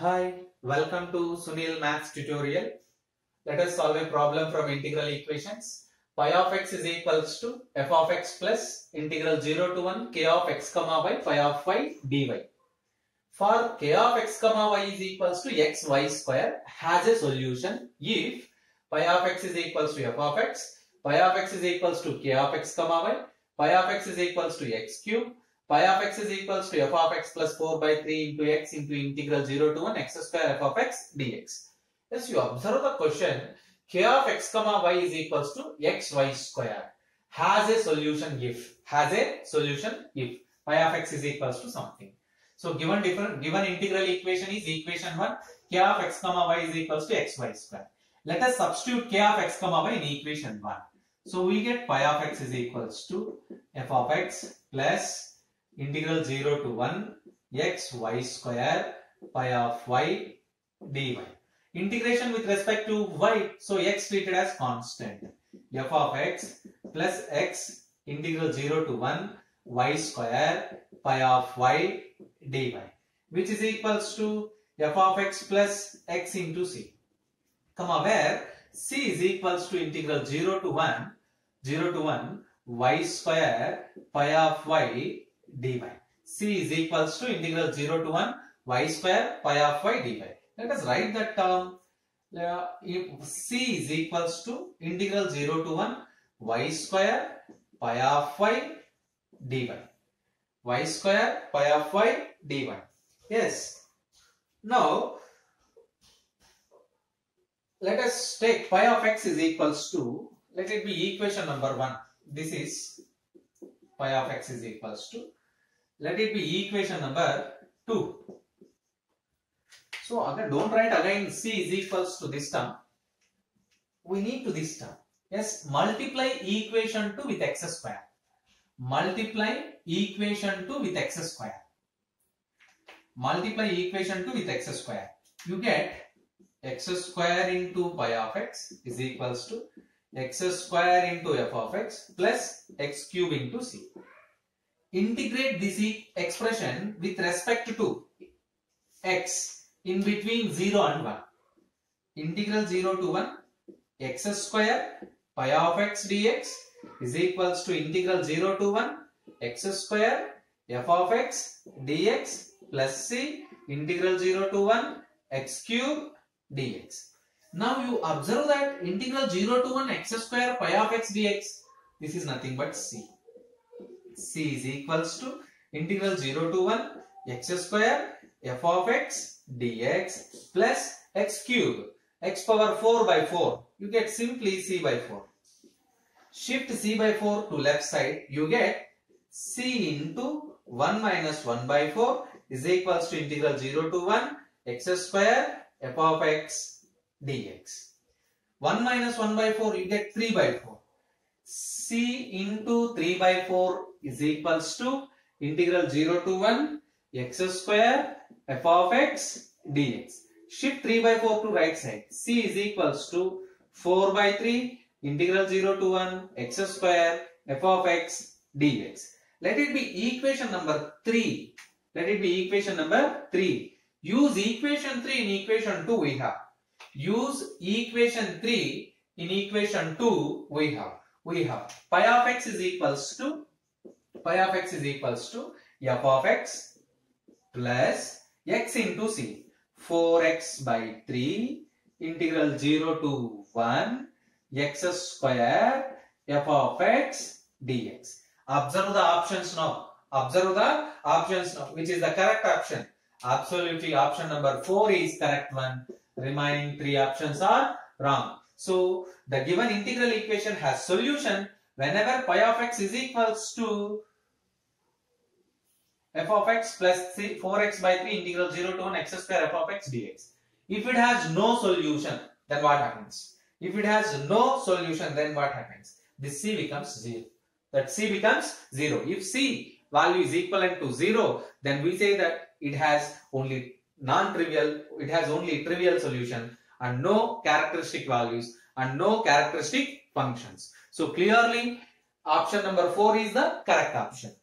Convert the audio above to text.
Hi, welcome to Sunil Maths tutorial. Let us solve a problem from integral equations. Pi of x is equals to f of x plus integral 0 to 1 k of x comma y phi of y dy. For k of x comma y is equals to x y square has a solution if pi of x is equals to f of x, pi of x is equals to k of x comma y, pi of x is equals to x cube, pi of x is equals to f of x plus 4 by 3 into x into integral 0 to 1 x square f of x dx. Yes, you observe the question k of x comma y is equals to x y square has a solution if has a solution if pi of x is equals to something. So given different given integral equation is equation 1 k of x comma y is equals to x y square. Let us substitute k of x comma y in equation 1. So we get pi of x is equals to f of x plus integral 0 to 1 x y square pi of y dy. Integration with respect to y, so x treated as constant. f of x plus x integral 0 to 1 y square pi of y dy which is equals to f of x plus x into c. Comma where c is equals to integral 0 to 1 0 to 1 y square pi of y dy. c is equals to integral 0 to 1 y square pi of y dy. Let us write that term. Uh, c is equals to integral 0 to 1 y square pi of y dy. y square pi of y dy. Yes. Now, let us take pi of x is equals to, let it be equation number 1. This is pi of x is equals to, let it be equation number 2. So again, don't write again c is equals to this term. We need to this term. Yes, multiply equation 2 with x square. Multiply equation 2 with x square. Multiply equation 2 with x square. You get x square into pi of x is equals to x square into f of x plus x cube into c. Integrate this expression with respect to x in between 0 and 1. Integral 0 to 1 x square pi of x dx is equals to integral 0 to 1 x square f of x dx plus c integral 0 to 1 x cube dx. Now you observe that integral 0 to 1 x square pi of x dx this is nothing but c. c is equals to integral 0 to 1 x square f of x dx plus x cube x power 4 by 4 you get simply c by 4. Shift c by 4 to left side you get c into 1 minus 1 by 4 is equals to integral 0 to 1 x square f of x dx. 1 minus 1 by 4 you get 3 by 4. C into 3 by 4 is equals to integral 0 to 1 x square f of x dx. Shift 3 by 4 to right side. c is equals to 4 by 3 integral 0 to 1 x square f of x dx. Let it be equation number 3. Let it be equation number 3. Use equation 3 in equation 2 we have. Use equation 3 in equation 2 we have. We have pi of x is equals to pi of x is equals to f of x plus x into c. 4x by 3 integral 0 to 1 x square f of x dx. Observe the options now. Observe the options now. Which is the correct option? Absolutely option number 4 is correct one. Remaining three options are wrong. So the given integral equation has solution whenever pi of x is equals to f of x plus 4x by 3 integral 0 to 1 x square f of x dx. If it has no solution, then what happens? If it has no solution, then what happens? This c becomes 0. That c becomes 0. If c value is equivalent to 0, then we say that it has only non-trivial, it has only trivial solution and no characteristic values and no characteristic functions. So clearly option number 4 is the correct option.